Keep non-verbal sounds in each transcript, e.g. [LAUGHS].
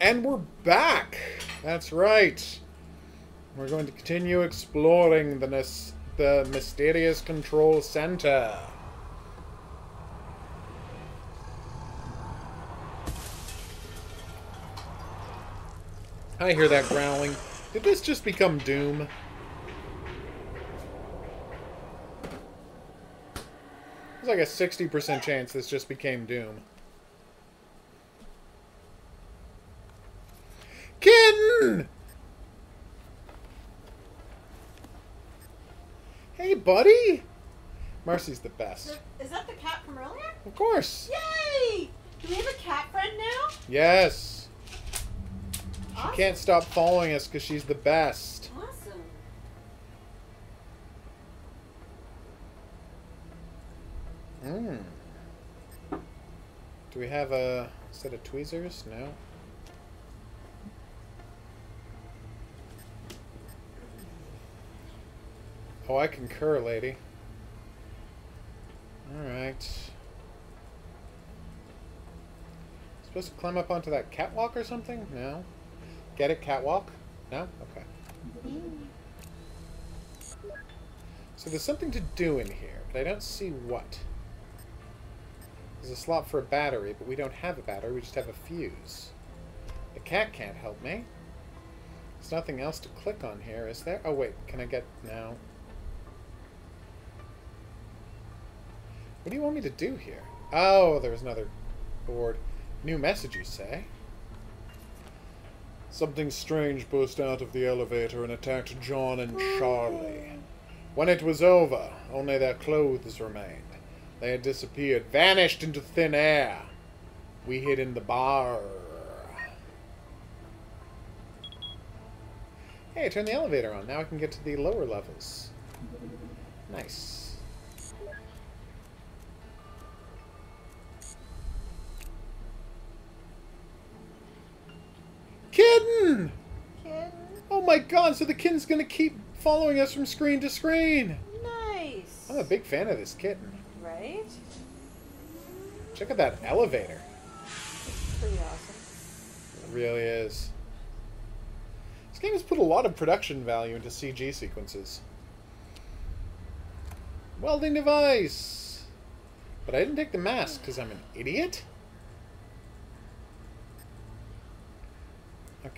And we're back. That's right. We're going to continue exploring the the mysterious control center. I hear that growling. Did this just become Doom? There's like a 60% chance this just became Doom. [LAUGHS] Hey, buddy! Marcy's the best. Is that the cat from earlier? Of course. Yay! Do we have a cat friend now? Yes. She can't stop following us because she's the best. Awesome. Mm. Do we have a set of tweezers? No. Oh, I concur, lady. Alright. Supposed to climb up onto that catwalk or something? No. Get it, catwalk? No? Okay. So there's something to do in here, but I don't see what. There's a slot for a battery, but we don't have a battery, we just have a fuse. The cat can't help me. There's nothing else to click on here, is there? Oh wait, can I get... no. What do you want me to do here? Oh, there was another board. New message, you say? Something strange burst out of the elevator and attacked John and Charlie. When it was over, only their clothes remained. They had disappeared, vanished into thin air. We hid in the bar. Hey, I turned the elevator on. Now I can get to the lower levels. Nice. Kitten! Kitten. Oh my god, so the kitten's gonna keep following us from screen to screen. Nice. I'm a big fan of this kitten. Right? Check out that elevator. It's Pretty awesome. It really is. This game has put a lot of production value into CG sequences. Welding device! But I didn't take the mask because I'm an idiot?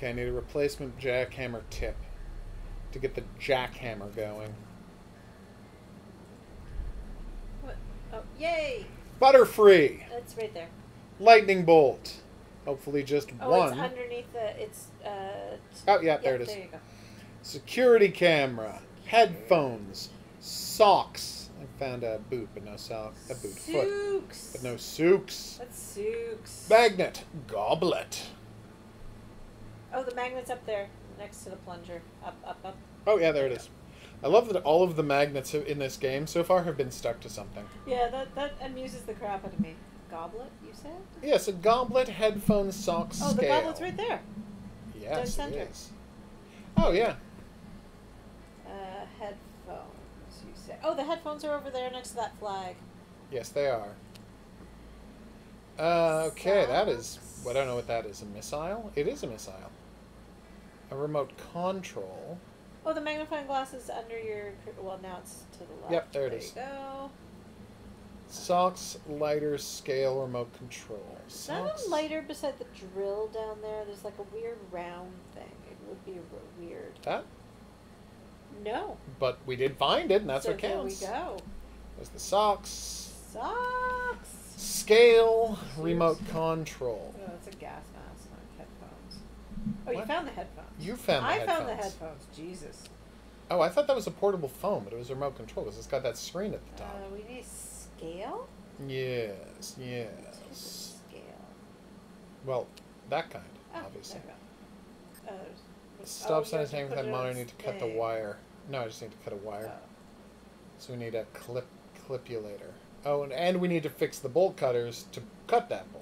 Okay, I need a replacement jackhammer tip to get the jackhammer going. What? Oh, yay! Butterfree! That's right there. Lightning bolt! Hopefully just Oh, one. it's underneath the. It's uh. Oh, yeah, there yep, it is. There you go. Security camera, headphones, socks. I found a boot, but no sock. A boot foot, Sooks. but no sooks. That's Sooks. Magnet, goblet. Oh, the magnet's up there, next to the plunger. Up, up, up. Oh yeah, there it is. I love that all of the magnets in this game so far have been stuck to something. Yeah, that that amuses the crap out of me. Goblet, you said? Yes, a goblet, headphones, socks, Oh, the scale. goblet's right there. Yes, Dead it Oh yeah. Uh, headphones, you say? Oh, the headphones are over there next to that flag. Yes, they are. Uh, okay, that is. Socks. I don't know what that is. A missile? It is a missile. A remote control. Oh, the magnifying glass is under your. Well, now it's to the left. Yep, there it there is. Go. Socks, lighter, scale, remote control. Is that Socks. a lighter beside the drill down there? There's like a weird round thing. It would be weird. That? No. But we did find it, and that's so what counts. There we go. There's the socks. Socks. Scale, remote control. Oh, it's a gas mask, not headphones. Oh, you What? found the headphones. You found the headphones. I headphones. found the headphones. Jesus. Oh, I thought that was a portable phone, but it was a remote control because it's got that screen at the top. Uh, we need scale. yes, yes. Scale. Well, that kind, Oh, obviously. there we go. Uh, there's- Stop oh, sign you is have hanging with put that it on monitor. Need to cut the thing. wire. No, I just need to cut a wire. Oh. So we need a clip clipulator. Oh, and, and we need to fix the bolt cutters to cut that bolt.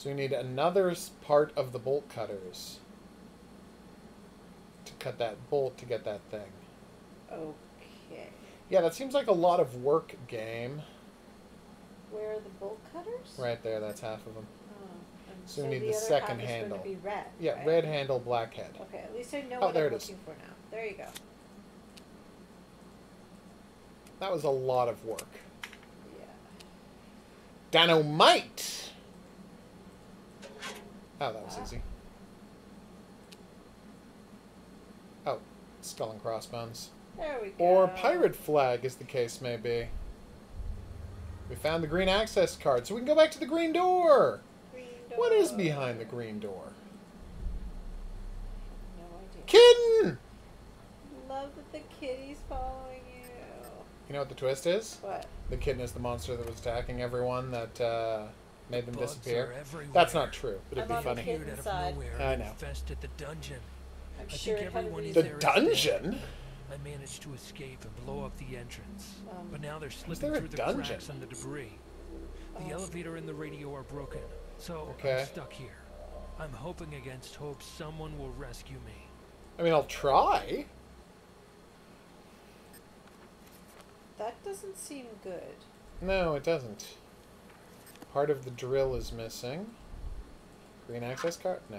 So we need another part of the bolt cutters to cut that bolt to get that thing. Okay. Yeah, that seems like a lot of work game. Where are the bolt cutters? Right there, that's half of them. Oh, So, So we need the the second handle. Going to be red. Yeah, right? red handle, black head. Okay, at least I know Oh, what there I'm it is. looking for now. There you go. That was a lot of work. Yeah. Dynamite! Oh, that was easy. Oh, skull and crossbones. There we go. Or pirate flag, as the case may be. We found the green access card, so we can go back to the green door! Green What is behind the green door? No idea. Kitten! Love that the kitty's following you. You know what the twist is? What? The kitten is the monster that was attacking everyone that uh, made them Bugs disappear. That's not true, but it'd I'm be on funny. out of nowhere I know. the dungeon. I'm I sure think it had to everyone be is The there is dead. dungeon? I managed to escape and blow up the entrance. Um, but now they're slipping there through the dungeon? cracks and the debris. The Oh. elevator and the radio are broken, so Okay. I'm stuck here. I'm hoping against hope someone will rescue me. I mean, I'll try. That doesn't seem good. No, it doesn't. Part of the drill is missing. Green access card? No.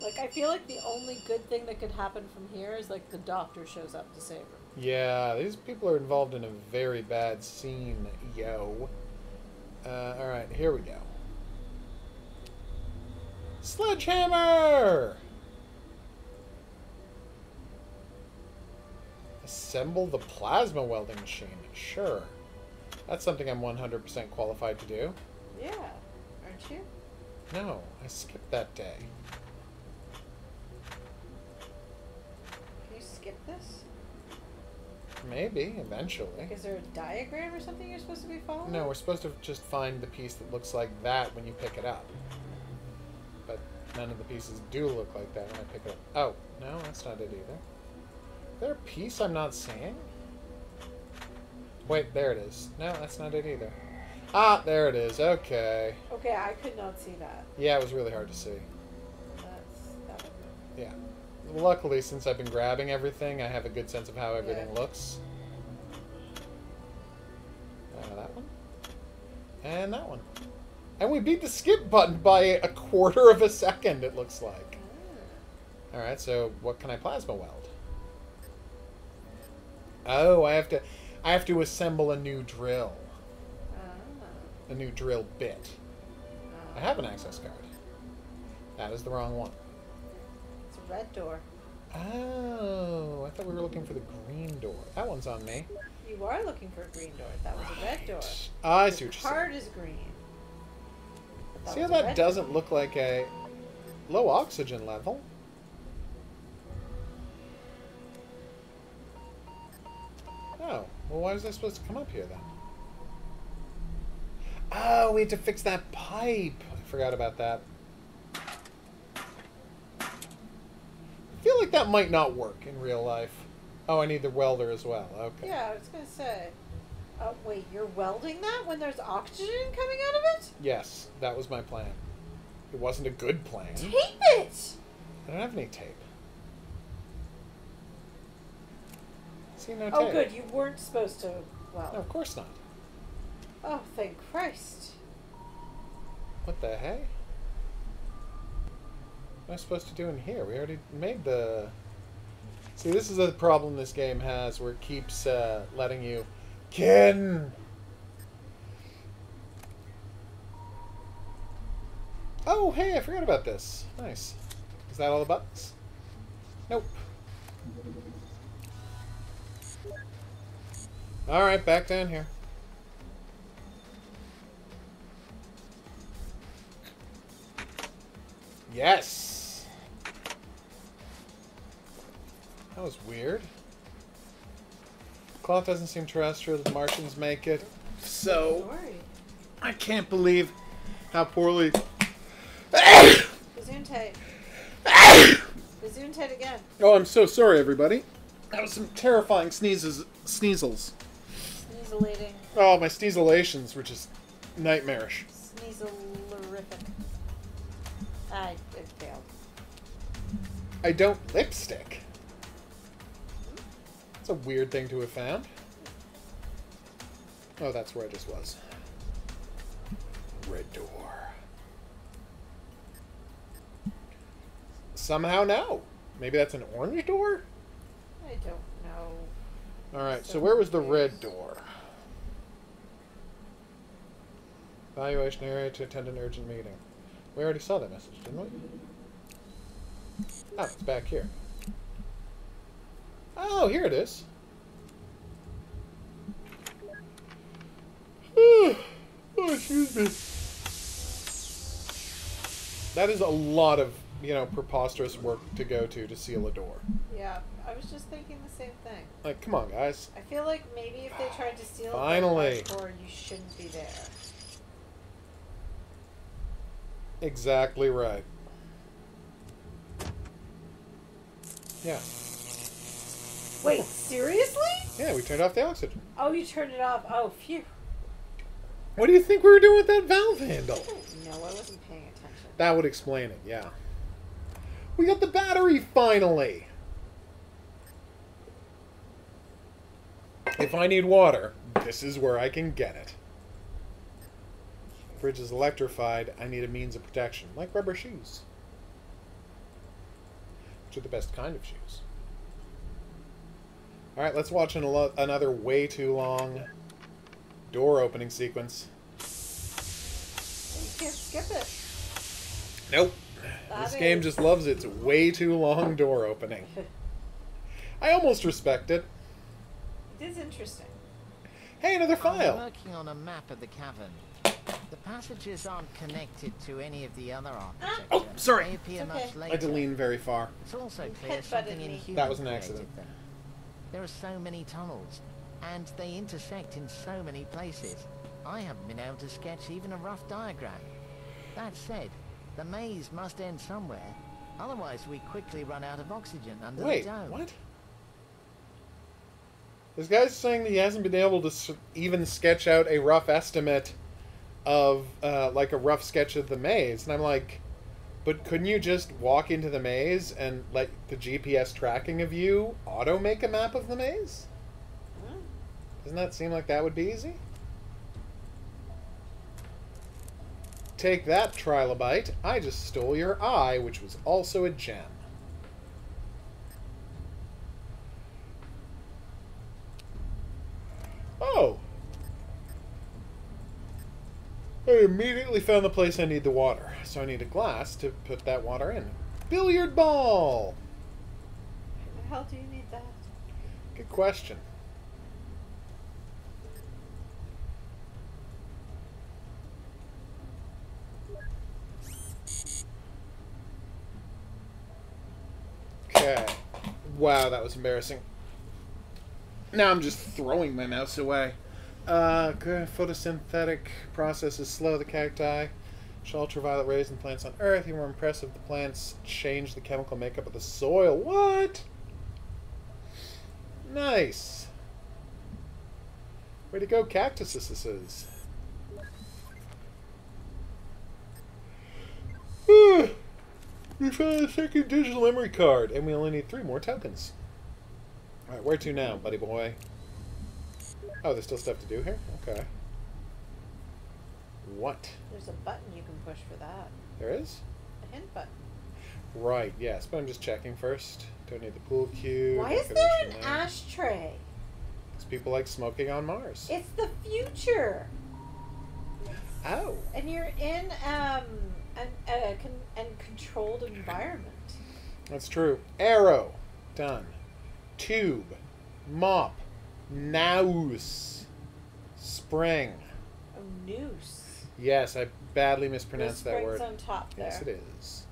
Like, I feel like the only good thing that could happen from here is like the doctor shows up to save her. Yeah, these people are involved in a very bad scene, yo. Uh, alright, here we go. Sledgehammer! Assemble the plasma welding machine. Sure. That's something I'm 100% qualified to do. Yeah, aren't you? No, I skipped that day. Can you skip this? Maybe, eventually. Like, is there a diagram or something you're supposed to be following? No, we're supposed to just find the piece that looks like that when you pick it up. But none of the pieces do look like that when I pick it up. Oh, no, that's not it either. Is there a piece I'm not seeing? Wait, there it is. No, that's not it either. Ah, there it is. Okay. Okay, I could not see that. Yeah, it was really hard to see. That's that one. Yeah. Luckily, since I've been grabbing everything, I have a good sense of how everything Yeah. looks. Uh, that one. And that one. And we beat the skip button by a quarter of a second, it looks like. Alright, so what can I plasma weld? Oh, I have to I have to assemble a new drill. A new drill bit. I have an access card. That is the wrong one. It's a red door. Oh, I thought we were looking for the green door. That one's on me. You are looking for a green door. That was a red door. I see what you're card saying. is green. See how that doesn't door. look like a low oxygen level? Oh, well, why is I supposed to come up here then? Oh, we had to fix that pipe. I forgot about that. I feel like that might not work in real life. Oh, I need the welder as well. Okay. Yeah, I was gonna say. Oh wait, you're welding that when there's oxygen coming out of it? Yes, that was my plan. It wasn't a good plan. Tape it. I don't have any tape. See, no oh, tape. Oh, good. You weren't supposed to. Well. No, of course not. Oh, thank Christ. What the heck? What am I supposed to do in here? We already made the... See, this is a problem this game has, where it keeps uh, letting you... Ken! Oh, hey, I forgot about this. Nice. Is that all the buttons? Nope. Alright, back down here. Yes! That was weird. Cloth doesn't seem terrestrial. The Martians make it. So, I can't believe how poorly. Gesundheit. Gesundheit again. oh, I'm so sorry, everybody. That was some terrifying sneezes, sneezels. Sneezelating. Oh, my sneezelations were just nightmarish. Sneezelerific. I it failed. I don't lipstick. That's a weird thing to have found. Oh, that's where I just was. Red door. somehow no. Maybe that's an orange door? I don't know. Alright, so So where was the red door? Evaluation area to attend an urgent meeting. We already saw that message, didn't we? Oh, it's back here. Oh, here it is. oh, excuse me. That is a lot of, you know, preposterous work to go to to seal a door. Yeah, I was just thinking the same thing. Like, come on, guys. I feel like maybe if they tried to steal Finally. the door, you shouldn't be there. Exactly right. Yeah. Wait, seriously? Yeah, we turned off the oxygen. Oh, you turned it off. Oh, phew. What do you think we were doing with that valve handle? No, I wasn't paying attention. That would explain it, yeah. We got the battery finally! If I need water, this is where I can get it. Fridge is electrified. I need a means of protection, like rubber shoes. Which are the best kind of shoes. Alright, let's watch an, another way too long door opening sequence. You can't skip it. Nope. That this game just loves its way too long door opening. [LAUGHS] I almost respect it. It is interesting. Hey, another file. I'm working on a map of the cavern. The passages aren't connected to any of the other architecture. Oh, sorry. They appear It's much okay. I later. had to lean very far. It's also clear headbutted something me. inhuman That was an accident. them. There are so many tunnels, and they intersect in so many places. I haven't been able to sketch even a rough diagram. That said, the maze must end somewhere. Otherwise, we quickly run out of oxygen under Wait, the dome. Wait, what? This guy's saying that he hasn't been able to even sketch out a rough estimate of, uh, like, a rough sketch of the maze. And I'm like, but couldn't you just walk into the maze and let the GPS tracking of you auto make a map of the maze? Doesn't that seem like that would be easy? Take that, Trilobite. I just stole your eye, which was also a gem. Oh! I immediately found the place I need the water, so I need a glass to put that water in. Billiard ball! Why the hell do you need that? Good question. Okay. Wow, that was embarrassing. Now I'm just throwing my mouse away. Uh, photosynthetic process is slow. The cacti ultraviolet rays in plants on Earth. Even more impressive, the plants change the chemical makeup of the soil. What? Nice. Way to go, cactuses. we found a second digital memory card, and we only need three more tokens. Alright, where to now, buddy boy? Oh, there's still stuff to do here? Okay. What? There's a button you can push for that. There is? A hint button. Right, yes, but I'm just checking first. Don't need the pool cue. Why is there an shit ashtray? Because people like smoking on Mars. It's the future, Oh. and you're in um an a con- and controlled environment. That's true. Arrow. Done. Tube. Mop. Nouse. Spring. A noose. Yes, I badly mispronounced that word. on top there. Yes, it is.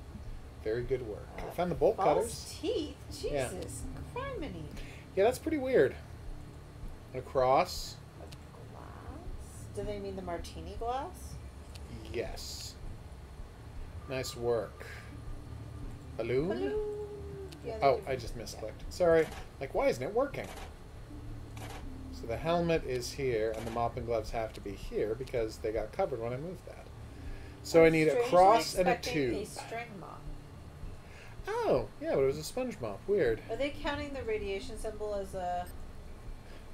Very good work. Uh, I found the bolt cutters. teeth. Yeah. Jesus, criminy. Yeah, that's pretty weird. A cross. A glass. Do they mean the martini glass? Yes. Nice work. Balloon? Balloon. Yeah, Oh, I just Yeah. misclicked. Sorry. Like, why isn't it working? So the helmet is here, and the mop and gloves have to be here because they got covered when I moved that. So I I'm need a cross and a tube. A string mop. Oh, yeah, but it was a sponge mop. Weird. Are they counting the radiation symbol as a?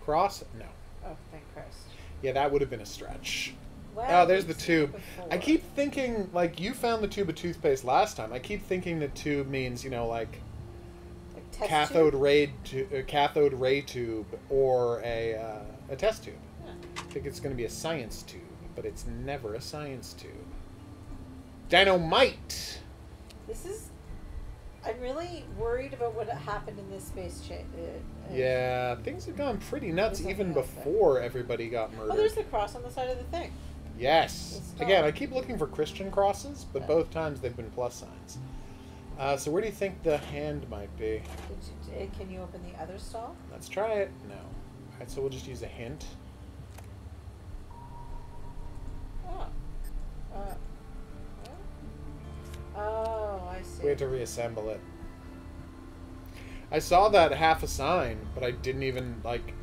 Cross? No. Oh, thank Christ. Yeah, that would have been a stretch. Well, Oh, there's the tube. I keep thinking, like, you found the tube of toothpaste last time. I keep thinking the tube means, you know, Like test cathode tube? ray tu- uh, cathode ray tube or a uh, a test tube. I think it's going to be a science tube, but it's never a science tube. Dynamite. This is. I'm really worried about what happened in this space cha- uh, uh, Yeah, things have gone pretty nuts even else there. before everybody got murdered. Oh, there's the cross on the side of the thing. Yes. Again. I keep looking for Christian crosses, but Yeah. both times they've been plus signs. Uh, so where do you think the hand might be? You, can you open the other stall? Let's try it. No. Alright, so we'll just use a hint. Oh. Uh, oh, I see. We had to reassemble it. I saw that half a sign, but I didn't even like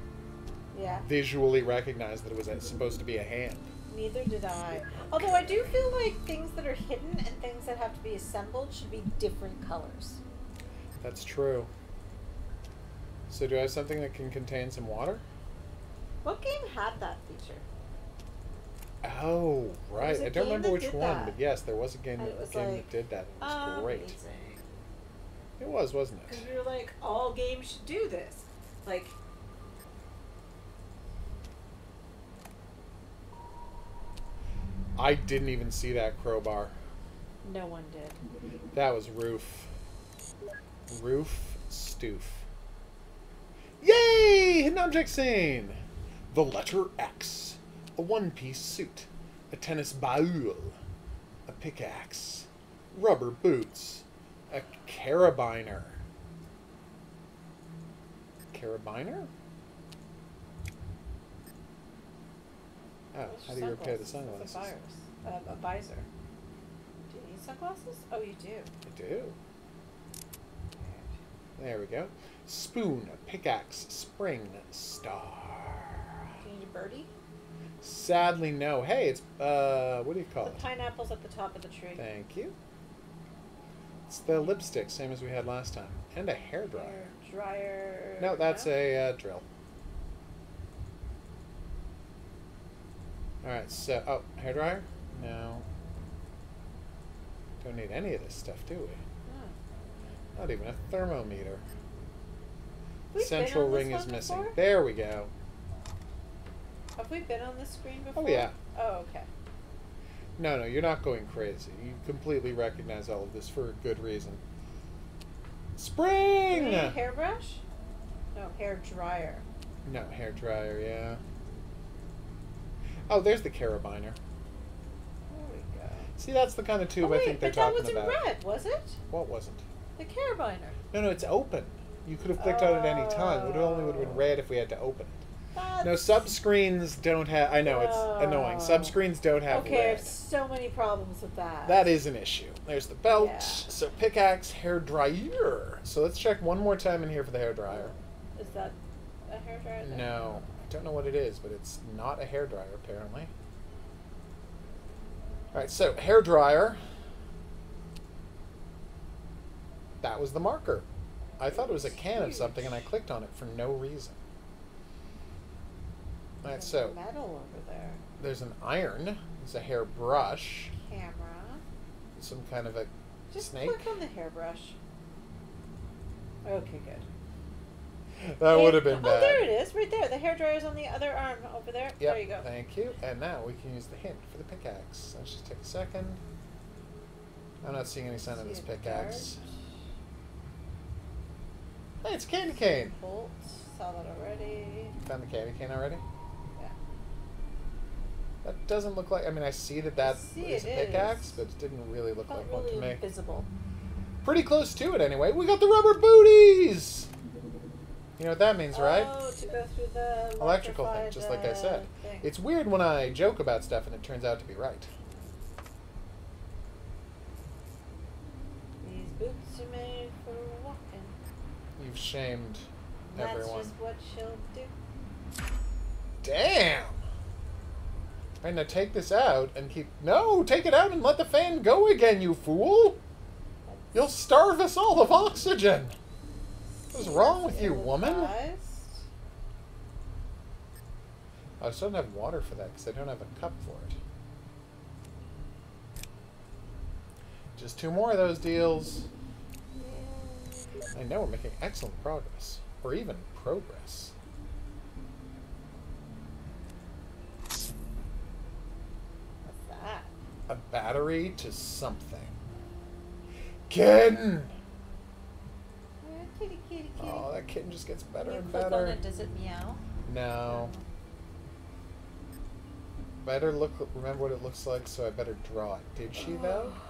Yeah, visually recognize that it was supposed to be a hand. Neither did I. Although I do feel like things that are hidden and things that have to be assembled should be different colors. That's true. So do I have something that can contain some water? What game had that feature? Oh, right. I don't remember which one, that. but yes, there was a game, that, it was game like, that did that. It was great. It was, wasn't it? Because we were like, all games should do this. Like, I didn't even see that crowbar. no one did. That was Roof. Roof Stoof. Yay! Hidden object scene! The letter X. A one piece suit. A tennis ball. A pickaxe. Rubber boots. A carabiner. Carabiner? Oh, how do you repair the sunglasses? It's a virus. Uh, a visor. Do you need sunglasses? Oh, you do. I do. There we go. Spoon, pickaxe, spring, star. Do you need a birdie? Sadly, no. Hey, it's uh, what do you call The it? pineapple's at the top of the tree. Thank you. It's the lipstick, same as we had last time, and a hair dryer. Hair dryer. No, that's a uh, drill. All right, so oh, hair dryer? No. Don't need any of this stuff, do we? Oh. Not even a thermometer. We've Central ring is missing. before? There we go. Have we been on this screen oh, before? Oh yeah. Oh, okay. No, no, you're not going crazy. You completely recognize all of this for a good reason. Spring! we need a hairbrush? No, hair dryer. No, hair dryer, yeah. Oh, there's the carabiner. There we go. See, that's the kind of tube oh, wait, I think they're talking about. but that was in red, was it? What wasn't? The carabiner. No, no, it's open. You could have clicked on it any time. It only would have been red if we had to open it. That's... No, subscreens don't have. I know it's annoying. Oh. Subscreens don't have Okay, I have so many problems with that. That is an issue. There's the belt. Yeah. So pickaxe, hair dryer. So let's check one more time in here for the hair dryer. Is that a hair dryer? No, don't know what it is, but it's not a hair dryer apparently. All right, so hair dryer. That was the marker. I thought it was a can of something, and I clicked on it for no reason. All right, so metal over there. there's an iron. There's a hairbrush. Camera. Some kind of a Just snake. click on the hairbrush. Okay, good. That would have been Oh, bad. there it is, right there. The hair dryer's on the other arm over there. Yep, There you go. Thank you. And now we can use the hint for the pickaxe. Let's just take a second. I'm not seeing any sign of this pickaxe. Hey, it's a candy cane. Bolt. Saw that already. Found the candy cane already? Yeah. That doesn't look like. I mean, I see that that see is a pickaxe, is. but it didn't really look Not like one really to me. visible. Pretty close to it anyway. We got the rubber booties! You know what that means, right? Oh, to go through the Electrical thing, just like I said. thing. It's weird when I joke about stuff and it turns out to be right. These boots are made for walking. You've shamed That's everyone. just what she'll do. Damn! Now take this out and keep. No! Take it out and let the fan go again, you fool! You'll starve us all of oxygen! What's wrong with you, woman? I just don't have water for that because I don't have a cup for it. Just two more of those deals. I know we're making excellent progress. Or even progress. What's that? A battery to something. Ken! Oh, kitty, kitty, kitty. Oh, that kitten just gets better you and click on better. it, does it meow? No. Better look. Remember what it looks like, so I better draw it. Did she oh. though? [LAUGHS]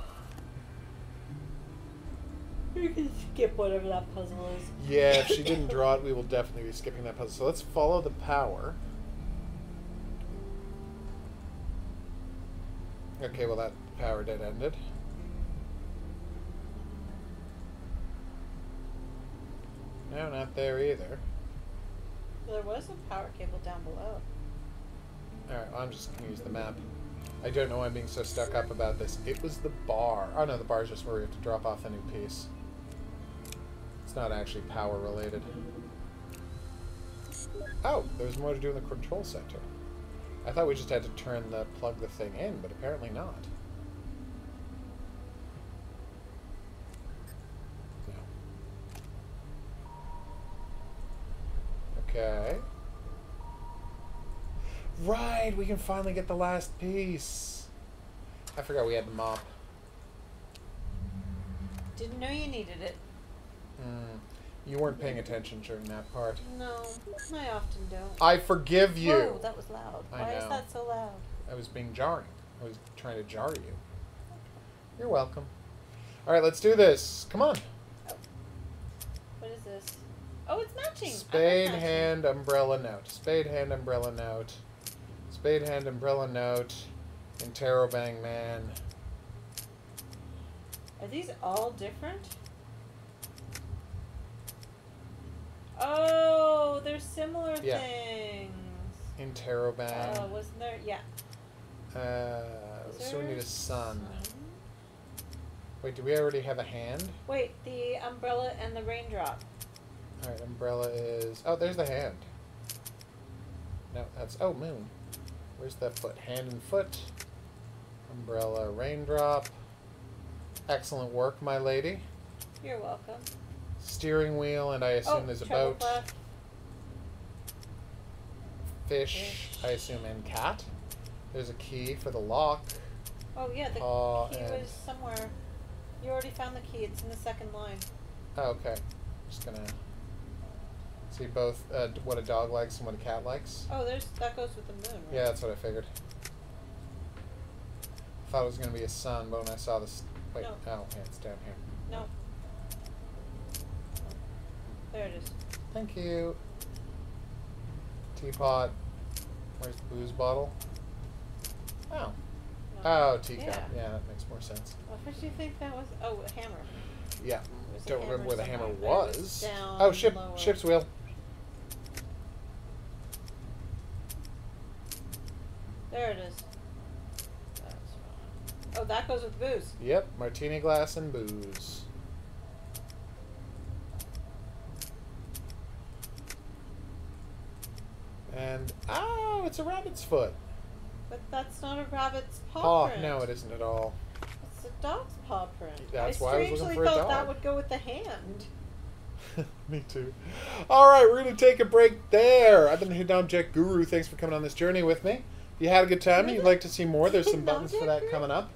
You can skip whatever that puzzle is. Yeah. If she [LAUGHS] didn't draw it, we will definitely be skipping that puzzle. So let's follow the power. Okay. Well, that power dead ended. No, not there either. There was a power cable down below. Alright, well, I'm just gonna use the map. I don't know why I'm being so stuck up about this. It was the bar. Oh no, the bar's just where we have to drop off the new piece. It's not actually power related. Oh, there's more to do in the control center. I thought we just had to turn the plug the thing in, but apparently not. No. Okay. Right, we can finally get the last piece. I forgot we had the mop. Didn't know you needed it. Mm, you weren't paying attention during that part. No, I often don't. I forgive you. Whoa, that was loud. I Why is that so loud? I was being jarring. I was trying to jar you. You're welcome. All right, let's do this. Come on. What is this? Oh, it's matching. Like Spade matching. hand umbrella note. Spade hand umbrella note. Spade hand umbrella note. Interrobang man. Are these all different? Oh, they're similar Yeah. things. Interrobang. Oh, wasn't there? Yeah. Uh, so we need a sun. sun? Wait, do we already have a hand? Wait, the umbrella and the raindrop. All right, umbrella is. Oh, there's the hand. No, that's. Oh, moon. Where's the foot? Hand and foot. Umbrella, raindrop. Excellent work, my lady. You're welcome. Steering wheel, and I oh, assume oh, there's a boat. Fish, Fish. I assume, and cat. There's a key for the lock. Oh yeah, the key was somewhere. You already found the key. It's in the second line. Oh, okay. Just gonna see both uh, what a dog likes and what a cat likes. Oh, there's that goes with the moon. Right? Yeah, that's what I figured. I Thought it was gonna be a sun, but when I saw this, wait, No. oh, yeah, it's down here. No. There it is. Thank you. Teapot. Where's the booze bottle? Oh. Oh, teacup. Yeah. Yeah, that makes more sense. What did you think that was? Oh, a hammer. Yeah. Don't remember where the hammer. Was. oh, ship. lower. Ship's wheel. There it is. That's fine. Oh, that goes with booze. Yep. Martini glass and booze. And oh, it's a rabbit's foot. But that's not a rabbit's paw print. No, it isn't at all. It's a dog's paw print. That's I why I was looking strangely for a dog. thought that would go with the hand. [LAUGHS] Me too. All right, we're going to take a break there. I've been the Hidden Object Guru. Thanks for coming on this journey with me. If you had a good time and you'd like to see more, there's some buttons for that coming up.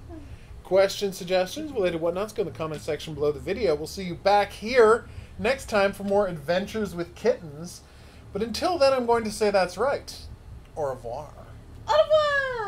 Questions, suggestions, related whatnots, go in the comment section below the video. We'll see you back here next time for more adventures with kittens. But until then, I'm going to say that's right. Au revoir. Au revoir!